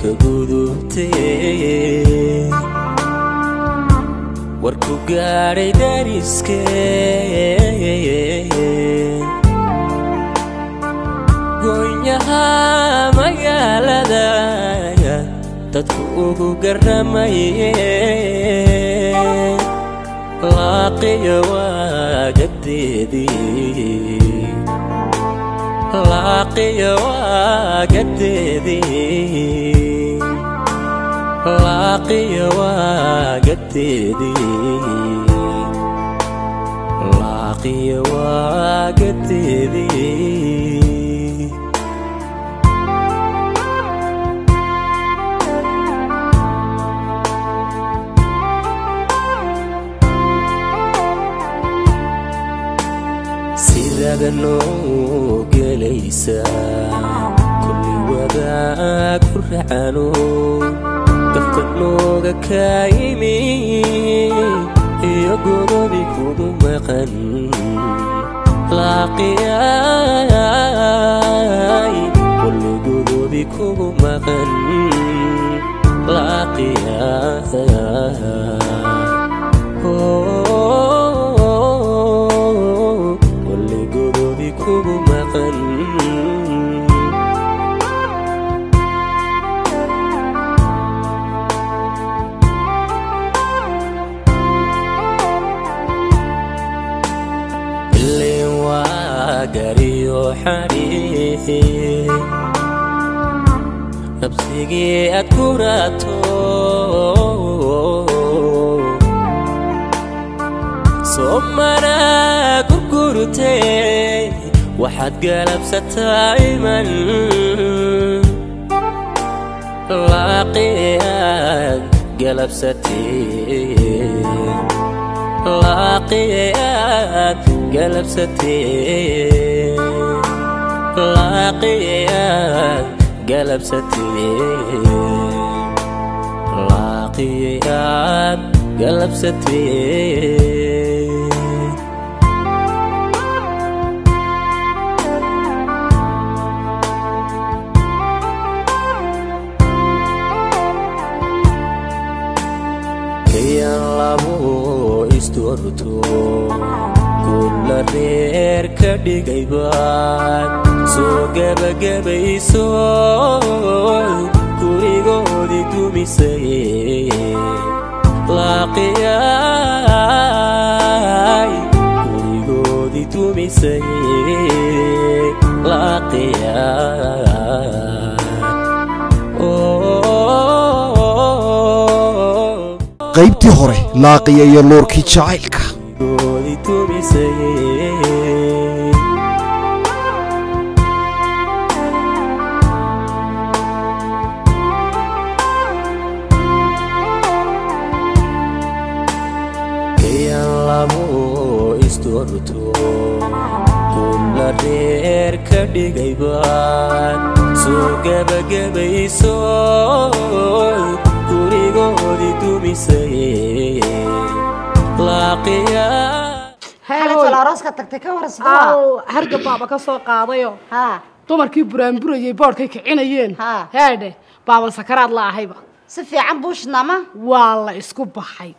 ka gudubtee warku gaadhay dariskee goonyaha magaalada dadku ugu garamaye laaqiya waagadeedii laaqiya waagadeedii laaqiya waagadeedii laaqiya waagadeedii sidaada noo ليس. كل وباء كرعان دخت اللغة كايمي. يقضى بكم مقا لاقياي. كل قلوبكم مقا لاقياي. Soomana gurgurtee waxaad galabsataa iman laaqiyaad galabsatee laaqiyaad قلبستي لاقيك قلبستي لاقيك قلبستي Kian labu isturtu kulla reer ka dhigay baad soo gebagabayso gurigoodii dumisay laaqiyay gurigoodii dumisay laaqiyay qaybtii hore laaqiya iyo luurkii jacaylka gurigoodii dumisay kayan labo isdoorto kulla reer ka dhigay baad soo gebagabayso gurigoodii dumisay laaqiya hargab baaba ka soo qaadayo. Dumarkii buraanburayay boodhkay kicinayeen. Heedhe baaban sakaraad la ahayba. Si fiican buu shidnaama waa la isku baxay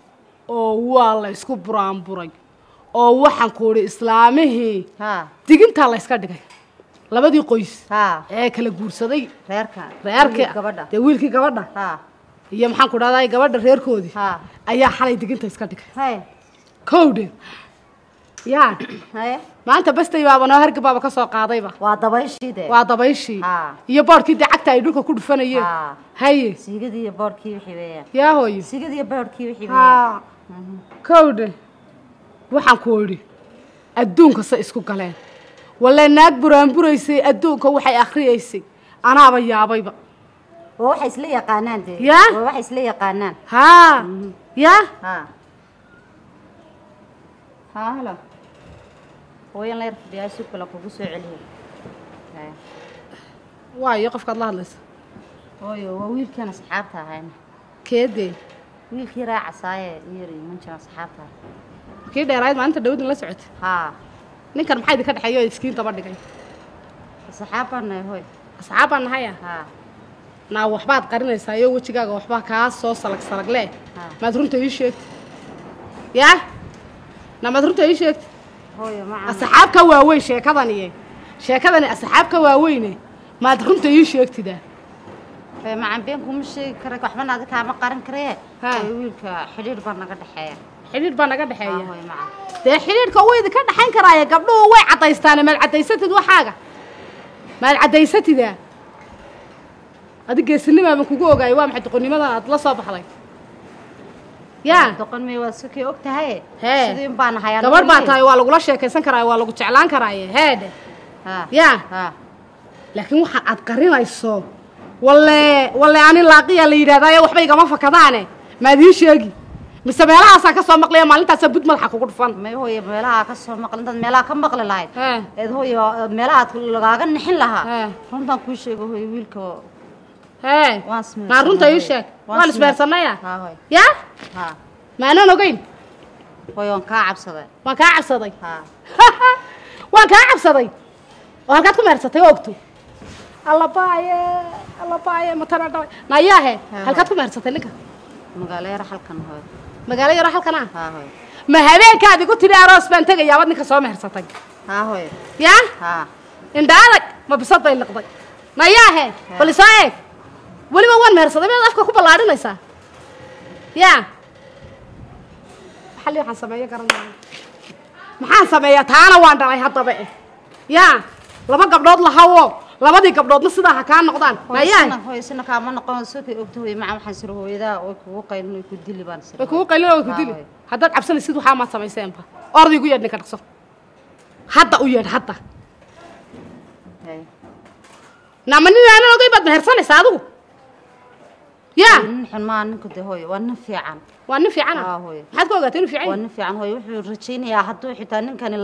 oo waa la isku buraanburay oo waxaan ku idhi islaamihii digintaa la yska dhigay. Labadii qoys ee kala guursaday. Reerka. Dee wiilkii gabadha. Ha iyo maxaan ku dhahday gabadha reerkoodii. Ayaa xalay diginta iska dhigay. Kowdhe yaa hay maanta bastay baaba noo hargab baaba ka soo qaadayba. Waa dabayshii de waa dabayshii. Iyo boodhkii dee cagta ay dhulka ku dhufanayeen haye siigadii iyo boodhkii wixii weeyaan yaa hooyo. Siigadii iyo boodhkii wixii weeyaan haa kowdhe waxaan ku idhi adduunka se isku galeen. Walle naag buraanburaysay adduunka waxay akhriyaysay. Anaaba yaabayba. Waa hooyan la yar fadhiyaa si kale kugu soo celiyo waayo qofkaad la hadlaysa hooyo waa wiilkan asxaabta ahayna keedee? Wiilkii raacasaaye yar iyo manjan asxaabta kii dheerayd maalinta dhawdin la socotay haa. Ninkan maxaa idinka dhexeeya oo iskiin daba dhigay? Asxaab baan nahay hooy. Asxaab baan nahaya haa. Naa waxbaad qarinaysaa iyo wejigaaga waxbaa kaa soo salag salag leh. Ha. maad runta ii sheegti yaa? Naa maad runta ii macaan asxaab ka waaweyn sheekadaniye sheekadani asxaab ka waaweyne maad runta ii sheegtida. Hooyo macaan been kuma sheegi kara waxbana adi kaama qaran karee hooyo wiilka xidhiir baa naga dhexeeya xidhiidh baa naga Ah, dhexeeya macaan. Dee xidhiidhka waydi ka dhaxayn karaaye gabdhuhu way caddaystaane maad caddaysatid waxaaga? Maad caddaysatida adi geesinimaa baan kugu ogaayay waa maxay doqonnimadan aad la soo baxday yaa doqon may waa sikay og tahay. Sidiin baan hayaa gabadh baa tahay waa lagula sheekaysan karaaye waa lagu jeclaan karaaye heedhe ha. Laakiin waxaan aad qarinayso walle walle ani laaqiya la yidhahdaayo waxba igama fakadaane. Maad ii sheegi. Mise meelahaasaan ka soo maqlaya maalintaasa bud madaxa kugu dhufan. May hooyo meelaha ka soo maqli intaad meelaha ka maqli lahayd. Eed hooyo meelahaad lagaaga nixin lahaa. Runtaan kuu sheego hooyo wiilka waan runta ii sheeg Ha hooyo yaa? Ha maanan ogeyn? Waan kaa cabsaday. Waan kaa cabsaday? Ha waan kaa cabsaday? Oo halkaad ku meersatay ogto alla baaye alla baaye matana dhalay nayaahe halkaad ku meersatay ninka? Magaalo yar halkan hooyo magaalo yaro halkan ha hooyo ma habeenkaad igu tidhi aroos baan tegayaa waad ninka soo meersatay? Ha hooyo yaa? Ha indha adag ma bisad bay liqday. Nayaahe bal isoo eeg weliba waan mehersaday miyaad afka ku ballaadhinaysaa? Yaa. Maxalli waxaan sameeyo garan maayo maxaan sameeyaa? Taana waan dhalay haddaba eh. Yaa. Laba gabdhood lahawo labadii gabdhoodna sidaa ha kaa noqdaan. Nayaahe hooyo sina kaama noqon. Sikay ogta hooyo macaan waxaan sira hooyadaa way kugu qaylin way ku dili baan way kugu qaylina way ku dili. Haddaad cabsanaysid waxaa maad samayseenba orday igu yeedh ninka dhaqso hadda u yeedh hadda. Nama nin aanan ogeyn baad mehersanaysaa adigu yaa nin xun maa ninku de hooyo waa nin fiican. Waa nin fiican ah? Haa, hooyo. maxaad ku ogaatay inuu fiican waa nin fiican hooyo wuxuu rajaynayaa hadduu xitaa ninkani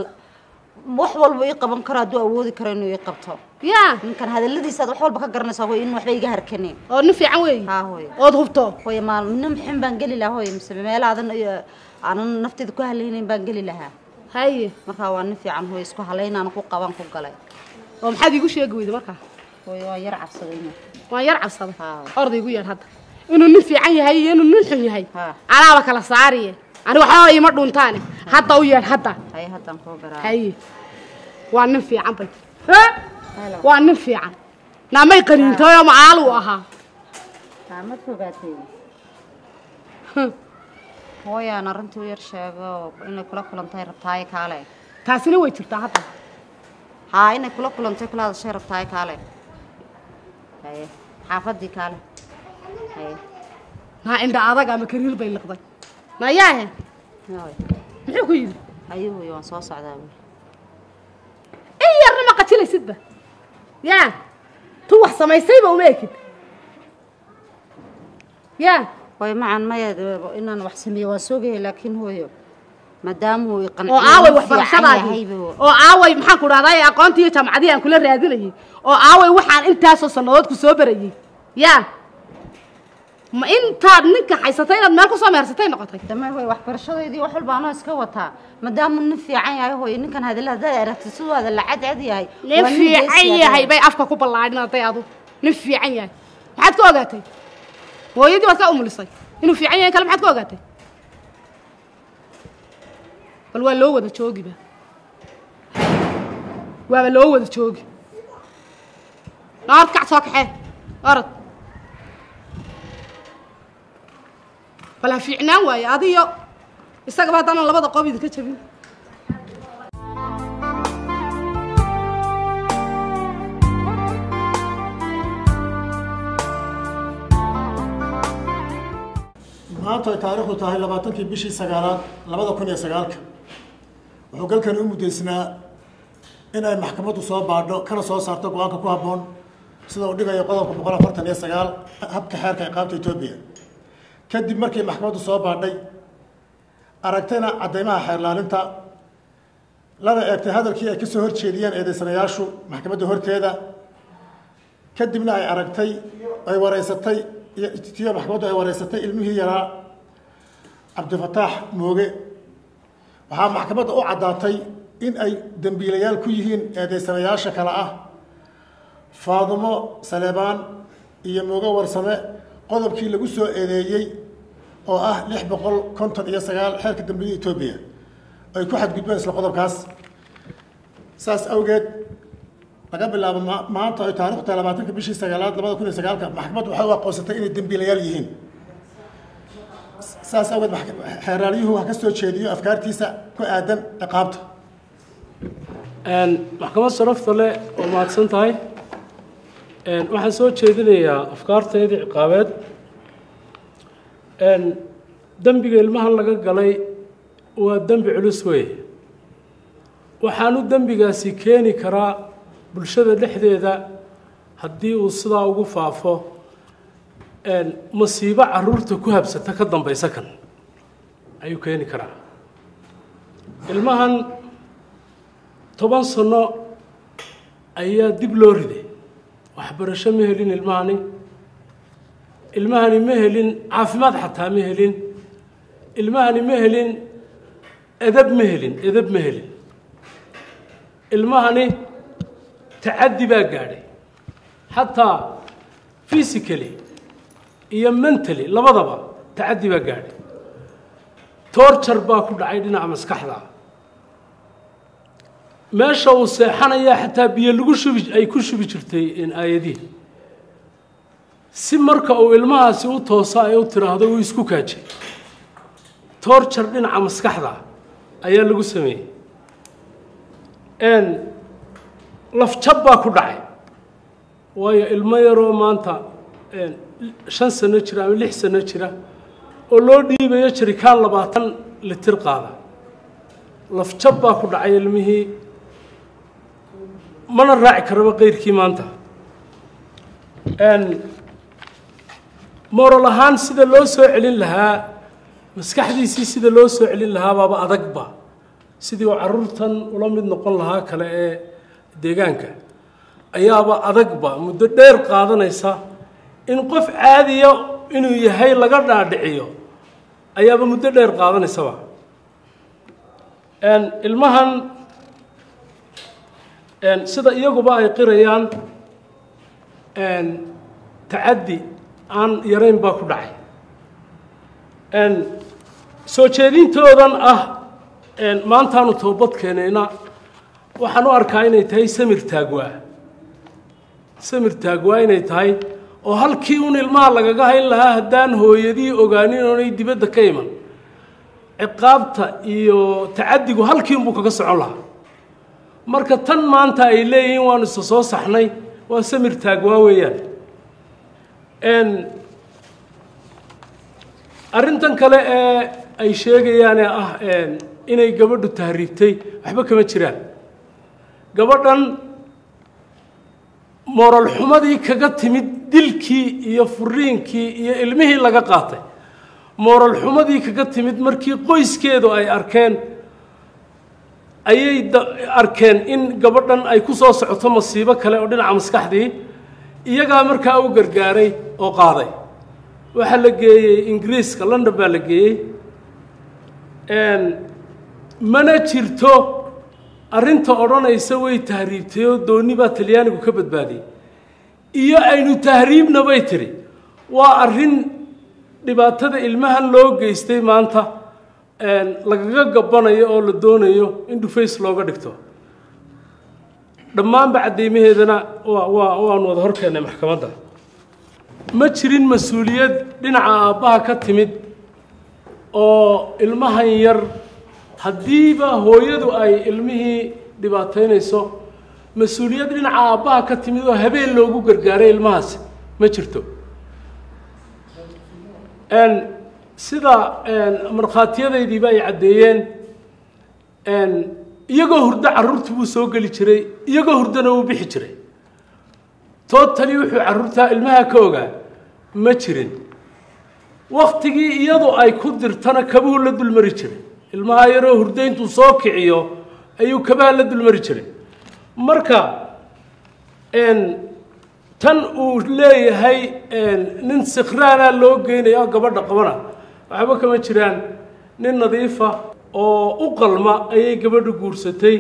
wax walba ii qaban karo hadduu awoodi karo inuu ii qabto. Yaa ninkan hadalladiisaad wax walba ka garanaysaa hooyo in waxba iga harkanin oo nin fiican weeyi? Haa hooyo. Ood hubto? Hooyo maal nin xun baan geli lahaa hooyo mise meelaadan aanan nafteeda ku halaynayn baan geli lahaa. Haye markaa waa nin fiican hooyo isku halaynaan ku qaban ku galay. Oo maxaad iigu sheegi weyda markaa ويرعب صدق أرضي قوي هذا إنه نفي عيني هاي إنه نفي هاي. على بك الله صاري أنا وحاي مرضون تاني. حتى ويا حتى هاي حتى مخبرة هاي. وانفي عم بي ها؟ وانفي عم. نامي قرين تايا معالو أها. تعمل شو قاتي ويا نرنت وير شابو إنه كل كل انتهي ربطاي كالي تاسلي ويتو تحت هاي إنه كل كل انتهي كل هذا الشيء ربطاي كالي xaafadii kaale naa indha adag ama kariir bay liqday. Nayaahe hooy muxuu ku yidhi? Hooyo waan soo socdaa in yarna ma qajilaysidba yaa tu wax samaysayba uma ekid. Yaa. Hooyo macan maya inaan wax sameeyo waan soogaya laakiin hooyo maadaama uu iqanciyo oo aaway waxbarashadaadii oo aaway maxaan ku dhahday aqoontii iyo jaamacadii aan kula raadinayay oo aaway waxaan intaasoo sannadood ku soo barayay. Yaa ma intaad ninka haysatay inaad meel ku soo meersatay noqotay? Dame hooyo waxbarashadeydii wax walba anoo iska wataa maadaama nin fiican yahay hooyo ninkan hadalla haddaad aragtid siduu hadalla cadcad yahay. Nin waa fiican yahay. ah. bay afka ku ballaadhinatay adu. Nin fiican yahay. Maxaad ka ogaatay? Hooyadii baad ka umulisay. Inuu fiican yahay kale maxaad ka ogaatay bal waa loo wada joogiba waaba loo wada joogi. Naord kac soo kaxee orod. Bal ha fiicnaan waaye adiyo. Isagaba haddaanan labada qoob idinka jabin. Maanta ay taariikhdu tahay labaatankii bishii sagaalaad labada kun iyo sagaalka wuxuu galkani u muddaysnaa in ay maxkamaddu soo baadho kana soo saarto go'aanka ku habboon sida uu dhigayo qodobka boqol afartan iyo sagaal habka xeerka ciqaabta etoobiya kadib markii maxkamaddu soo baadhay aragtayna caddaymaha xeerlaalinta lana eegtay hadalkii ay ka soo horjeediyeen eedaysanayaashu maxkamadda horteeda. Kadibna ay aragtay ay wareysatay iyo tiyo maxkamaddu ay wareysatay ilmihii yaraa cabdifataax mooge waxaa maxkamadda u caddaatay in ay dembiilayaal ku yihiin eedaysanayaasha kale ah. Faadumo saleebaan iyo mooga warsame qodobkii lagu soo eedeeyey oo ah lix boqol konton iyo sagaal xeerka dambiyada etoobiya ay ku xadgudbeen isla qodobkaas. Saas awgeed laga bilaabo ma maanta ay taarikhdu tahay labaatanka bishii sagaalaad labada kun iyo sagaalka maxkamaddu waxay u aqoonsatay inay dembiilayaal yihiin saas awgeed xeeraalyuhu ha ka soo jeediyo afkaartiisa ku aadan ciqaabta maxkamad sharafta leh oo mahadsan tahay. Waxaan soo jeedinayaa afkaarteedii ciqaabeed. Dembiga ilmahan laga galay waa dembi culus weeye. Waxaanu dembigaasi keeni karaa bulshada dhexdeeda haddii uu sidaa ugu faafo masiibo carruurta ku habsata ka dambaysa kan. Ayuu keeni karaa. Ilmahan toban sano ayaa dib loo riday. Waxbarasho ma helin ilmahani. Ilmahani ma helin caafimaad xataa ma helin. Ilmahani ma helin edab ma helin edab ma helin. Ilmahani tacaddi baa gaadhay. Xataa physically iyo mentally labadaba tacaddi baa gaadhay. Torture baa ku dhacay dhinaca maskaxda. Meesha uu seexanayaa xataa biyo lagu shubi ay ku shubi jirtay aayadihi si marka uu ilmahaasi u toosa ay u tiraahdo uu isku kaajay torture dhinaca maskaxda ayaa lagu sameeyey. Lafjab baa ku dhacay. Waayo ilmo yaroo maanta shan sano jira ama lix sano jira oo loo dhiibayo jirikaan labaatan litir qaada. Lafjab baa ku dhacay ilmihii. Mana raaci karaba qeyrkii maanta. Moral ahaan sida loo soo celin lahaa maskaxdiisii sida loo soo celin lahaa baaba adagba sidii uu caruurtan ula mid noqon lahaa kale ee deegaanka ayaaba adagba muddo dheer qaadanaysa in qof caadiya inuu yahay laga dhaadhiciyo ayaaba muddo dheer qaadanaysaba ilmahan sida iyaguba ay qirayaan tacaddi aan yarayn baa ku dhacay. Soo jeedintoodan ah maantaanu toobad keenayna waxaan u arkaa inay tahay samir taagwaa. Samir taagwaa inay tahay oo halkii un ilmaha lagaga hayn lahaa haddaan hooyadii ogaanin oonay dibadda ka iman ciqaabta iyo tacaddigu halkii unbuu kaga socon lahaa. Marka tan maanta ay leeyihiin waanu isa soo saxnay waa samir taagwaa weeyaan. Arrintan kale ee ay sheegayaan ee ah inay gabadhu tahriibtay waxba kama jiraan. Gabadhan moral xumadii kaga timid dilkii iyo furiinkii iyo ilmihii laga qaatay. Moral xumadii kaga timid markii qoyskeedu ay arkeen ayay arkeen in gabadhan ay ku soo socoto masiibo kale oo dhinaca maskaxdii iyagaa markaa u gargaaray oo qaaday. Waxaa la geeyey ingiriiska london baa la geeyey mana jirto arrinta odhanaysa way tahriibtay oo doonni baa talyaanigu ka badbaadiyey. Iyo aynu tahriibna bay tidhi waa arrin dhibaatada ilmahan loo geystay maanta lagaga gabbanayo oo la doonayo in dhufays looga dhigto. Dhammaanba waa waanu wada horkeennay maxkamadda. Ma jirin mas'uuliyad dhinaca aabbaha ka timid oo ilmahan yar haddiiba hooyadu ay ilmihii dhibaataynayso mas'uuliyad dhinaca aabbaha ka timid oo habeen loogu gargaaray ilmahaasi ma jirto. Sida markhaatiyadaydiiba ay caddeeyeen iyagoo hurdo carruurta buu soo geli jiray iyagoo hurdona wuu bixi jiray. Tootali wuxuu carruurtaa ilmaha ka ogaa ma jirin. Waktigii iyadu ay ku dirtana kabuu la dulmari jiray ilmaha yaroo hurdo intuu soo kiciyo ayuu kabaha la dulmari jiray. Marka tan uu leeyahay nin sikhraana loo geynayo oo gabadha qabana waxba kama jiraan. Nin nadiifa oo u qalma ayay gabadhu guursatay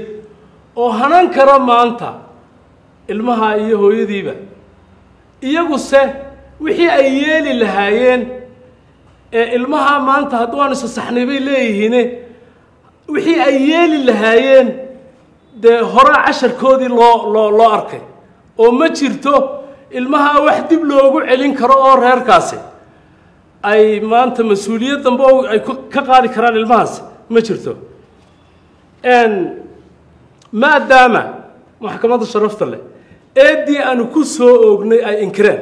oo hanan kara maanta ilmaha iyo hooyadiiba. Iyaguse wixii ay yeeli lahaayeen ee ilmaha maanta hadd waan isasaxnay bay leeyihiine wixii ay yeeli lahaayeen dee horaa casharkoodii loo loo loo arkay. Oo ma jirto ilmaha wax dib loogu celin karo oo reerkaasi ay maanta mas'uuliyad dambe oo ay ka qaadi karaan ilmahaasi ma jirto. Maadaama maxkamadda sharafta leh eeddii aanu ku soo oognay ay inkireen.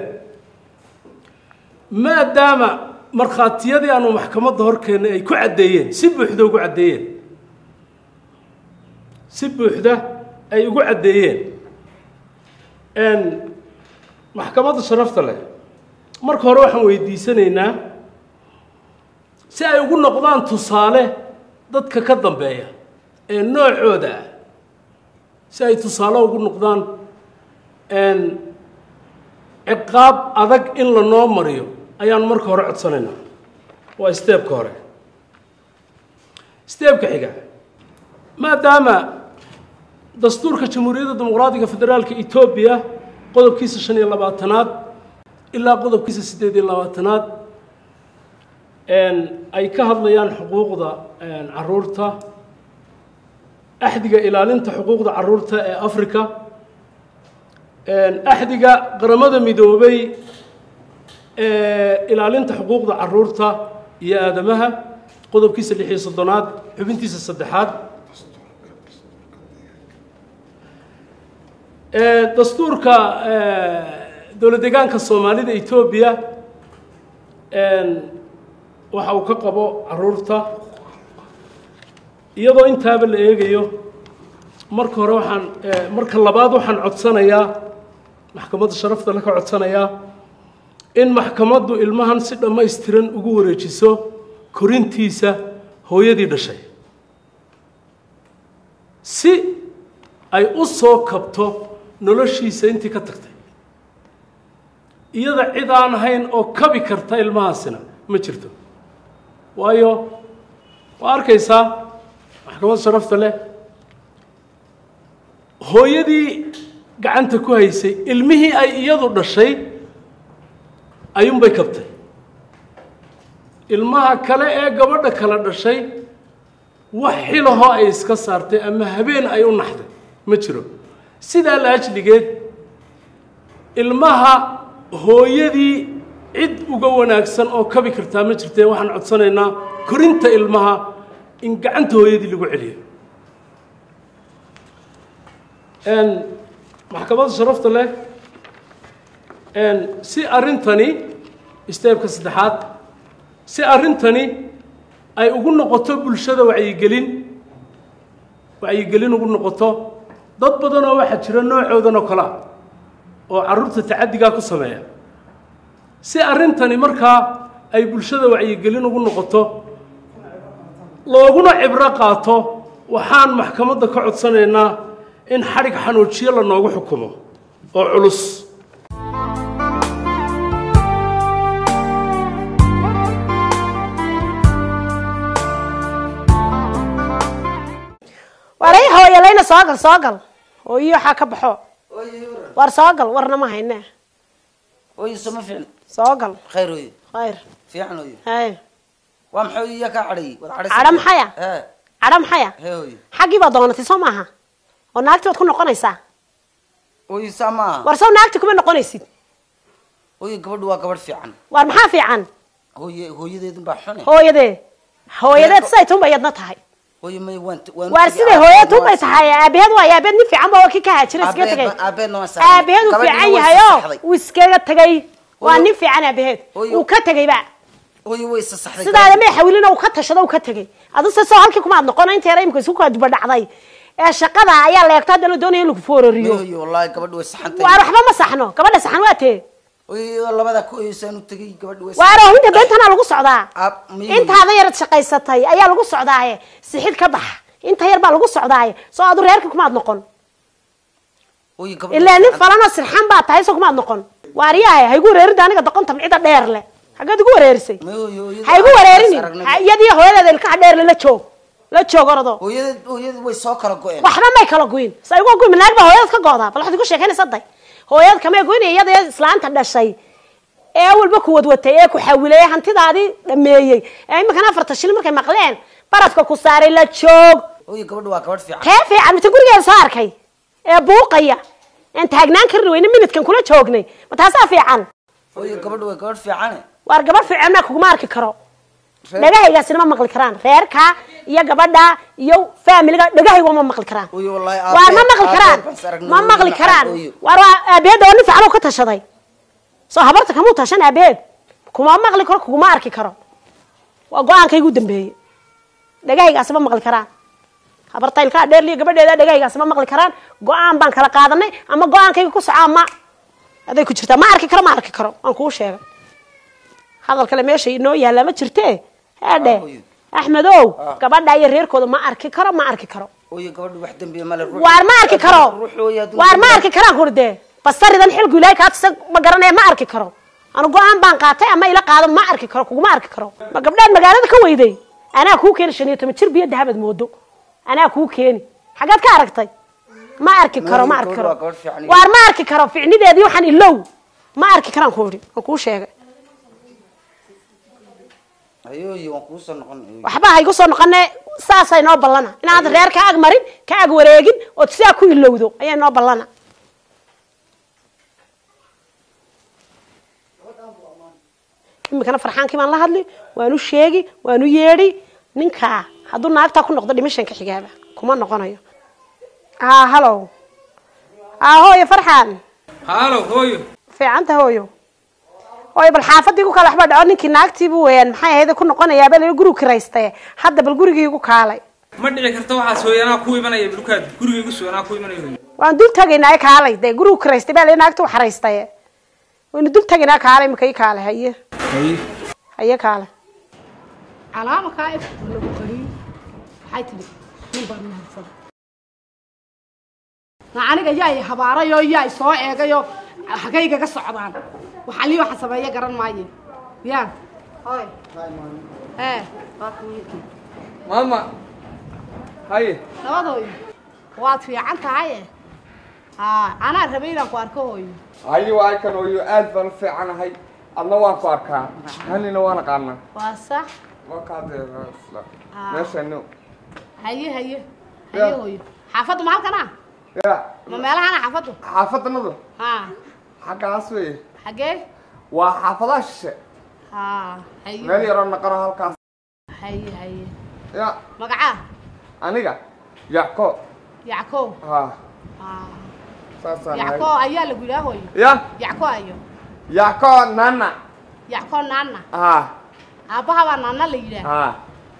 Maadaama markhaatiyadii aanu maxkamadda hor keennay ay ku caddeeyeen si buuxda ugu caddeeyeen. Si buuxda ay ugu caddeeyeen. N maxkamadda sharafta leh. Marka hore waxaan weydiisanaynaa si ay ugu noqdaan tusaale dadka ka dambeeya ee noocooda ah. Si ay tusaale ugu noqdaan n ciqaab adag in lanoo mariyo ayaan marka hore codsanaynaa. Waa steebka hore. Steebka xiga. Maadaama dastuurka jamhuuriyadda dimuqraadiga federaalka etoobiya qodobkiisa shan iyo labaatanaad ilaa qodobkiisa siddeed iyo labaatanaad ay ka hadlayaan xuquuqda carruurta axdiga ilaalinta xuquuqda carruurta ee africa axdiga qaramada midoobay ilaalinta xuquuqda carruurta iyo aadamaha qodobkiisa lix iyo soddonaad xubintiisa saddexaad. Dastuurka dowlad deegaanka soomaalida etoobiya waxa uu ka qabo carruurta iyadoo intaaba la eegayo marka hore waxaan marka labaad waxaan codsanayaa maxkamadda sharafta le ka codsanayaa in maxkamaddu ilmahan si dhammaystiran ugu wareejiso korintiisa hooyadii dhashay. Si ay u soo kabto noloshiisa intii ka tagtay. Iyada cid aan ahayn oo kabi karta ilmahaasina ma jirto. Waayo waa arkaysaa maxkamadda sharafta leh. Hooyadii gacanta ku haysay ilmihii ay iyadu dhashay ayuunbay kabtay. Ilmaha kale ee gabadha kale dhashay wax xilahoo ay iska saartay ama habeen ay u naxday ma jiro. Sidaa la ajligeed ilmaha hooyadii cid uga wanaagsan oo kabi kartaa ma jirtee waxaan codsanaynaa korinta ilmaha in gacanta hooyadii lagu celiyo. Maxkamadda sharafta leh si arrintani steebka saddexaad si arrintani ay ugu noqoto bulshada wacyigelin wacyigelin ugu noqoto dad badanoo waxaa jira noocoodan oo kale ah oo carruurta tacaddigaa ku sameeya. Si arrintani markaa ay bulshada wacyigelin ugu noqoto looguna cibro qaato waxaan maxkamadda ka codsanaynaa in xadhig xanuujiyo lanoogu xukumo oo culus waray hooyalayna soo gal soo gal hooyo waxaa ka baxo war soo gal warna ma hayne hooyo soma fiicn soo gal khayr hooyo khayr fiican hooyo hay waa maxay hooyo iyaa kaa cadhayay wad cadhaysa cadha maxaya hee cadha maxaya hee hooyo xaggii baad doonatay soo maaha oo naagti baad ku noqonaysaa hooyo saa maaha war sow naagti kuma noqonaysid hooyo gabadhu waa gabadh fiican war maxaa fiican hooye hooyadeedun baa xune hooyadee hooyadeed siday tunba yadna tahay hooyo may waan waan waar siday hooyad tunbay tahay aabaheed waay aabaheed nin fiican ba waa kii ka haajira iskaga tegay aabeedna waan saaray aabaheed uu fiican yahay oo uu iskaga tegay waa Hooyo- nin fiican aabaheed Hooyo- uu ka tegayba hooyo way isa saxday sidaada may xawilina uu ka tashado uu ka tegay aduse soo halkii kumaad noqona inta yara imika isu kaa duba dhacday ee shaqada ayaa leegta haddana doonaya in lagu may foorariyo hooyo wallaahi gabadhu way saxantay waar waxba ma saxno gabadha saxan waa tee hooyo labada ku hooyosaan u tegay gabadhu way waar oohinta beentana lagu socdaa? Ab- may- intaadan yarad shaqaysatay ayaa lagu socdaaye? Sixid ka bax inta yar baa lagu socdaaye? Soo adu reerka kumaad noqon. Hooyo gabadhu ilaa way nin saxantay. falanoo sirxan baa tahay soo kumaad noqon. Waaryahay ha igu wareerida aniga doqonta micida dheer leh. Xaggeed igu wareerisay. May hooyo hooyada ha igu wareerinin. aragnay. Ha- iyadii hooyadeeda ilkaha dheer la joog. La joog ordo hooyada hooyada way soo kala go-een. Waxba may kala goyn. Sa igu goyn naag baa hooyad ka goodaa bal waxaad igu sheekeynaysa day hooyad kamay goynaya iyada islaanta dhashay ee awalba ku wadwatay ee ku xawilayey hantidaadii dhameeyey ee iminkana afarta shilin markay maqleen baradka ku saaray la joog hooyo gabadhu waa gabadh fiican kee fiican mita gurigeeda soo arkay ee buuqaya aan taagnaan karin weyne minidkan kula joognay ma taasaa fiican hooyo gabadhu waa gabadh fiicane waar gabadh fiican maa kuguma arki karo dhagahaygaasina ma maqli karaan reerka iyo gabadha iyo faamiliga dhagahayga ma maqli karaan. Waar ma maqli karaan. ma maqli karaan. waar waa aabeeda oo nin fiican oo ka tashaday. Soo habarta kamuu tashan aabeed. Kuma maqli karo kuguma arki karo. Waa go'aankaygu dambeeyey. Dhagahaygaasi ma maqli karaan. Habarta ilkaa dheerliya gabadheeda dhagahaygaasi ma maqli karaan. Go'aan baan kala qaadanay ama go'aankayga ku socaa ma. Aday ku jirtaa ma arki karo ma arki karo. Waan kuu sheegay. Hadal kale meesha inoo yaalla ma jirte hooyo. Axmedow gabadha iyo reerkooda ma arki karo ma arki karo hooyo gabadhu wax dambiya male ruux- waar ma arki karo ruux hooyo hadduu waar ma dambiya- arki karaan kurde basaridan xilgu ilaahay kaa tisa ma garanaya ma arki karo anu go-aan baan qaatay ama ila qaado ma arki karo kuguma arki karo ma gabdhaan magaalada ka weyday anaa kuu keeni shan iyo toban jir biyo dahabad moodo anaa kuu keeni xaggaad ka aragtay ma arki karo ma arki karo Waa gabadh fiican. waar ma arki karo ficnideedii waxaan ilow ma arki karaan ku idhi waan kuu sheegay waxba ha igu soo noqone saasay noo ballana. Inaad reer ka ag marin ka ag wareegin ood sidaa ku ilowdo ayaa noo ballana. Iminkana farxaankii baan la hadli waanu sheegi waanu yeedhi ninkaa hadduu naagtaa ku noqdo dhimashanka xigaaba kuma noqonayo. Haa halow haa hooyo farxaan. Haalo hooyo. Fiicanta hooyo hooyo bal xaafadii ku kale waxba dhaco ninkii naagtiibu weyaan maxay ahayd ku noqonayaaba la gurigu kiraystaye hadda bal gurigii igu kaalay. Ma dhici karta waxaas ku imanaya ku imanaya waan dul tagaynaa kaalay. Dee gurigu kiraystay baa la naagta u xaraystaye waynu dul tagaynaa kaalay imika ii kaalay? Haye. Haye. Haye kaalay. Calaama kaa if lagu qariyo maxay tidhi? Nin baan mahadsan ma aniga yaa i habaarayoo yaa i soo eegayoo hagaygaga socdaan waxaa lii waxa sameeya garan maaye yaa Hoy, ee waa ku wiilkii. maama haye nabadooyo waad fiican tahaye haa anaa rabay inaan ku arko hooyo haye waa kan hooyo aad baan u fiicanahay adna waan ku arkaa hanina waan aqaanaa waa sax wakaadee Ah. meeshano haye haye Ya. haye hooyo xaafaddu ma xaggaas wey xagee waa xaafadaha shishe meel yaroo naqaro halkaas. Ya. Magacaa aniga yacko yackow ha yacko ayaa lagu yidhaha hooyo ya. Yacko ayo. Yacko nana. Yacko naana ha aabbaha baa naana la yidhaah. Ha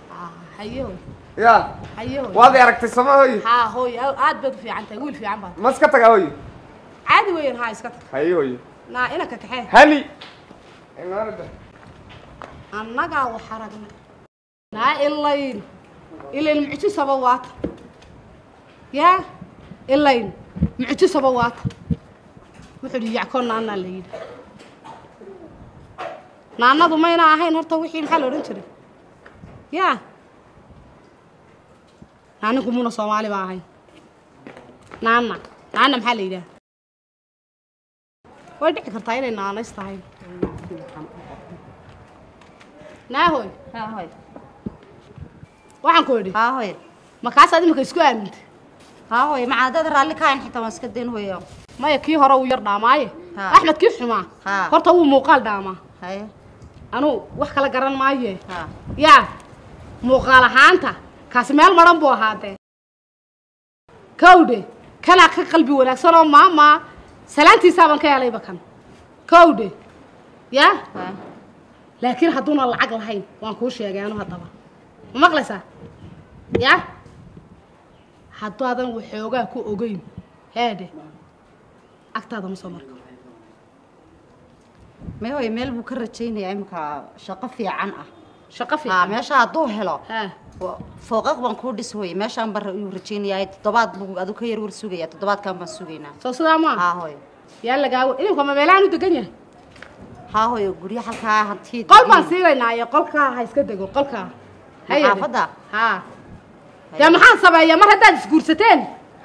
haa haye hooyo ya. Haye hooyo waad aragtay sama hooyo haa hooyo aad baad u fiican tahay. Wiil fiican baad. Ma iska tagaa hooyo caadi weyan haa iska tag haye hooyo naa inanka kaxee hani inaanada annagaa wax aragnay naa ilayn. Ilayn mucjisaba waata yaa ilayn mucjisaba waata wuxuu dhi yacko naanaa la yidhi. Naanadu mayna ahayn horta wixii maxaa la odhan jiray? Yaa naaninku muna soomaali ba ahayn. Naana naana maxaa la yidhaha way dhici kartaa inay naanays tahay. Naahoy. Haa, hoy. waxaan ku idhi Haa, hoy. markaasaad imika isku aamintay? Haa, hoy. Maxaa dad raalli ka xitaa waan iska dayn hooyo. maya kii hore uu yar dhaamaaye. Ha. axmed kii xumaa? Horta wuu muuqaal dhaamaa anuu wax kala garan maaye. Yaa muuqaal ahaanta kaasi meel maran buu ahaatee. Kowdhe kanaa ka qalbi wanaagsan oo maama salaantiisaabaan ka helayba kan? Kowdhe. Yaa Haa. laakiin hadduuna lacag lahayn waan kuu sheegay anu haddaba. Ma maqlaysaa? Yaa haddaadan waxoogaa ku ogeyn heedhe. Agtaada ma soo marka. Mee hoy, meel buu ka rajaynayaa imika shaqo fiican ah. Fiican meesha hadduu helo. haa wa- fooqaq baan kuu dhis hooye. Meeshaan bar ayuu rajaynayaa. Toddobaad buu adigu ka yar war sugayaa. Toddobaadkan baan sugaynaa. soo sidaa maa Haa, hoy. yaa lagaawo idinku ma meelahaan u degan yahay Haa, hoy. Guryo halkaa hantii. qol baan siinaynaa iyo qolkaa ha iska dego qolkaa Ma xaafadda? haa dee maxaan sameeyaa mar haddaad isguursateen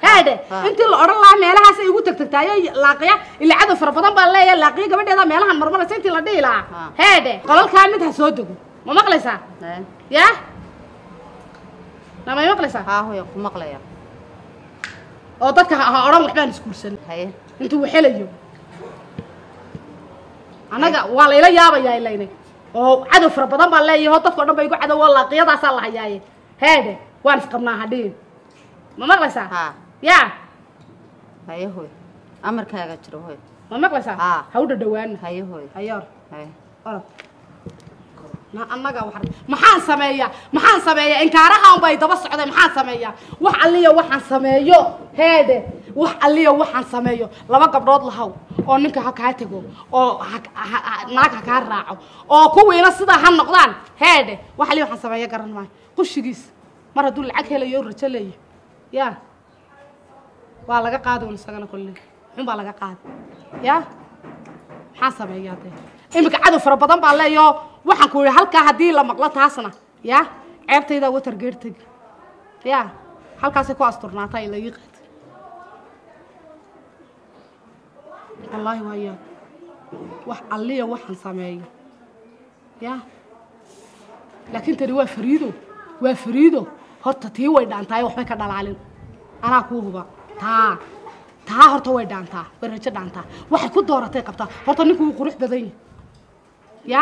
haadhe intii la odhan lahaa meelahaas ay ugu tagtagtaayo laaqiya ila cadow fara badan baa leeyahay laaqiya gabadheeda meelahan marmaraysa intii la dhihi lahaa haadhe qolalkaa mid ha soo dego ma maqlaysaa? Ya? Namay maqlaysaa? Haa hooyo ku maqlaya. Oo dadka ha odhan waxbaan isguursan haye. Intuu waxelayo annaga waa layla yaabayaa ilaynay oo cadow fara badan baa leeyahay oo dadka o dhan ba igu cadow oo laaqiyadaasaa la hayaaye heedhe waan isqabnaa hadhiin ma maqlaysaa? Haa. Ya? Haye hooyo amarkaaga jiro hooyo ma maqlaysaa? Ha u dhadhawaana haye hooyo hayoor. Orod annaga wax maxaan sameeyaa? Maxaan sameeyaa? Inkaaraha unba ay daba socdeen maxaan sameeyaa? Wax alliya waxaan sameeyo. Heedhe wax alliya waxaan sameeyo. Laba gabdhood lahaw oo ninka ha kaa tego oo naag ha kaa raaco oo kuwiina sidaa ha noqdaan. Heedhe wax alliya waxaan sameeyo garan maayo. Qushigiis mar hadduu lacag helayo rajo leeyahay ya. Waa laga qaadi un isagana kolle xun baa laga qaadi. Ya. Maxaan sameeyaa dee إمك عدو فربضان بالله يا وحكوا هل كهدي لما قلت حسنا يا عبتي إذا وتر جرتك يا هل كاسك واسطر نعطي لا يقعد الله ويا وح علي وح نسمعي يا لكن تري وفريدو وفريدو هرت تي ويدان تاي وحنا كذا لعلن أنا كوه بقى تا تا هرت ويدان تا برشة دان تا وح كده هرت تي قبته هرت نكو قروح بذيني ya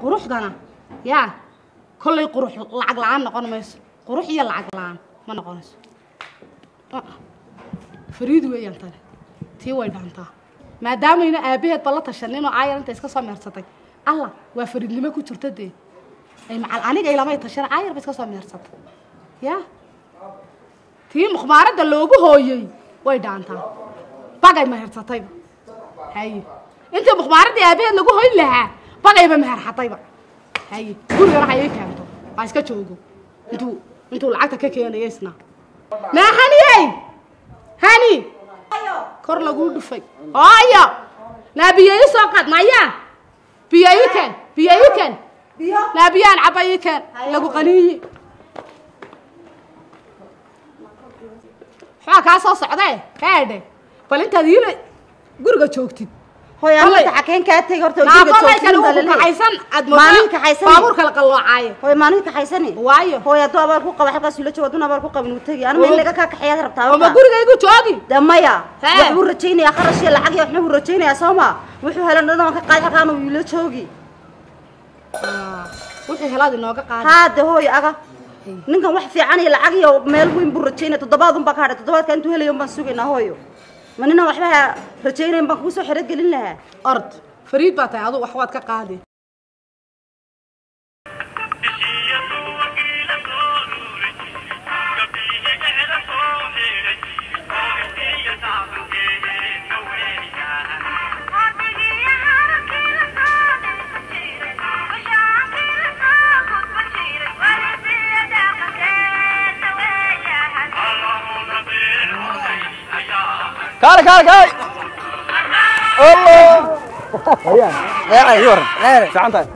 quruxdana ya kollay qurux lacag la'aan noqon mayso qurux iyo lacag la'aan ma noqonayso Ah, fariid weeyaan tani tii way dhaantaa maadaamayna aabaheed ba la tashanin oo aayar inta iska soo meersatay allah waa fariidnimo ku jirta dee ay macal aniga ilamay tashan aayar ba iska soo meersatay ya tii mukhmaaradda loogu hooyey way dhaantaa bagay mehersatayba haye انت مخبارات يا بيت لقوه طيب هاي لها بقى يبقى مهر حطيبة هاي قول يا راح يبيك يا بتو عايز كتش وقو انتو انتو العطا كيكي انا يسنا ما هاني هاي؟ هاني؟ كور لقوه دفاي هايا لا بيا يسوى قد مايا بيا يكن بيا يكن. بيا؟ لا بيا العبا يكن. أيوه. لقو قليي حاك عصاص عضي هاي دي فلنت هذي يلي قرقة شوكتين. Gurigaygu joogi de maya kharash iyo lacag iyo waxna soo ma. wuxuu helan dhan ka qaadi halkaan uu ila joogi wuxuu helaad inooga aga ninkan wax fiican iyo lacag iyo meel weyn buu rajaynaya toddobaad un baa ka hadhay toddobaadka intuu helayo un baan sugaynaa hooyo من هنا وحبها رجينا بنكوس وحرق لنا. أرض. فريد بعطي هذا وحوات كقادي kaale kaale kaale allah Eeay yor. Eeay. fiican tahay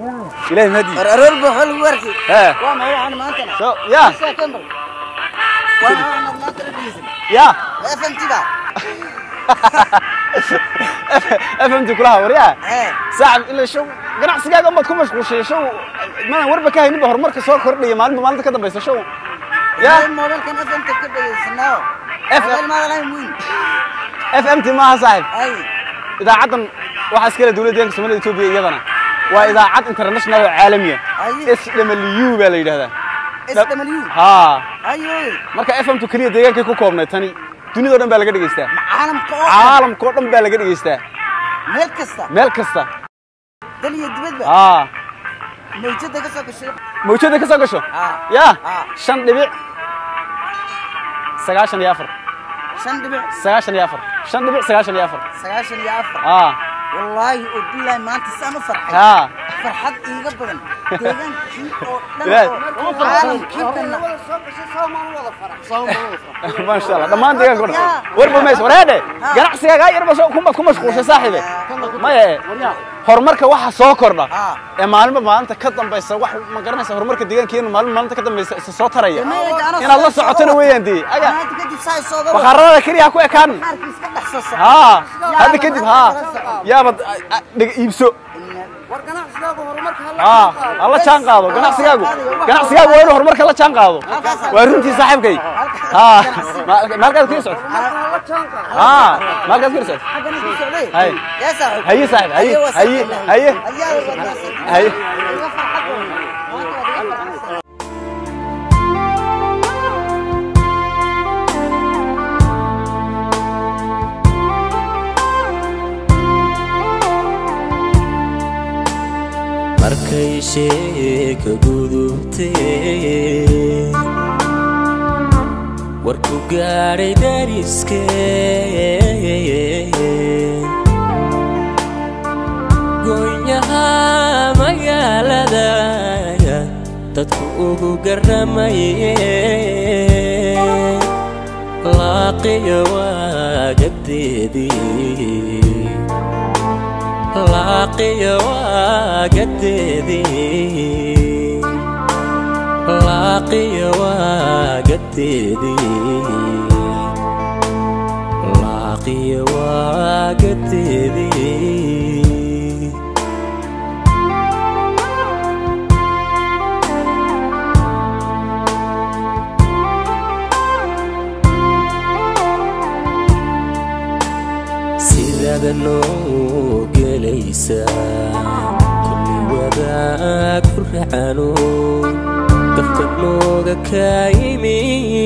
ilaahay mahadi Aroor buu xal ugu arki. hee Waa ma waxaan maanta. so ya September. Waa ma maanta la dhigay. ya FMT-ga. fmt kulaha waryaa Eh. saacib ila show ganacsigaaga unbaad ku mashquulshay show madan warba ka hayninba horumarka soo kordhaya maalinba maalinta ka dambaysa show ya Ee mobilkan FMT ka dhageysanaa. F- Mobile ma fmt maaha saaxib Ay. idaacaddan waxaa iskale dowladda deeganka soomaalida etoobiya iyadana waa idaacad international oo caalamiya Ay. s w baa la yidhahdaa SW. haa Ayo. marka fmtu keliya deegaankay ku koobnay tani dunidao dhan baa laga dhegaystaa Caalamka oo caalamka oo dhan baa laga dhegaystaa meel kasta. meel kasta Dal iyo dibadba. haa Mawjada ka soo gashay. mawjada ka soo gasho Ah. ya Ah. shan dhibic sagaashan iyo afar shan dhibic sagaashan iyo afar shan dhibic sagaashan iyo afar sagaashan iyo afar aa والله وبالله ما انت سامع فرحة ها فرحة ايغا بدن ديغان كي أو دم عالم كي بدن ما شاء الله. دمان ديغان كنا وربو ميس ورادي آه. قرع سيغا يربسو كما كما شخوش صاحبي آه. ما يه هرمك واحة سكرنا إما علما ما أنت كذب بس واحة ما قرنا سه هرمك ديان كين ما علما أنت كذب بس صوت رجع إن الله سعتنا وين دي أجا بخرنا كذي أكو إكان ها هذا كذب ها يا بد يبسو haa hala jaan qaado ganacsigaagu ganacsigaagu waa inuu horumarka la jaan qaado waa runtii saaxiibkay haa maalkaad kula socota haa maalkaad kula socota hay haye saaxiib haye haye haye haye markay sheeka gudubtee warku gaadhay dariskee goonyaha magaalada dadku ugu garamaye laaqiya waagadeedii laaqiya waagadeedii laaqiya waagadeedii laaqiya waagadeedii sidaada noo ليس كل وباء كرعان دفتر كايمي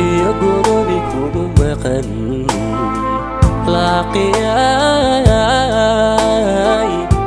يقرب يكون مقا لاقياي